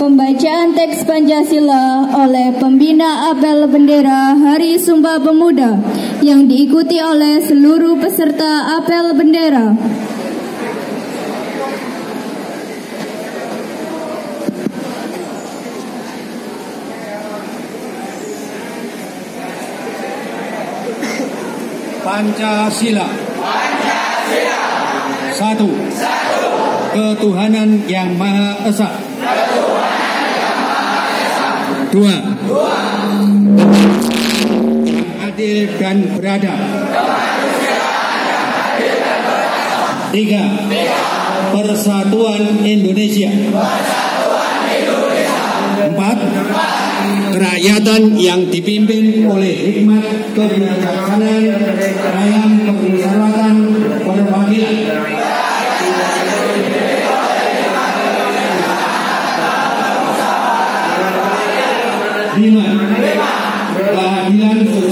Pembacaan teks Pancasila oleh pembina apel bendera Hari Sumpah Pemuda yang diikuti oleh seluruh peserta apel bendera. Pancasila. Satu. Ketuhanan yang Maha Esa. Dua. Adil dan beradab. Tiga. Persatuan Indonesia. Empat. Kerakyatan yang dipimpin oleh hikmat kebijaksanaan dalam Lima. Keadilan sosial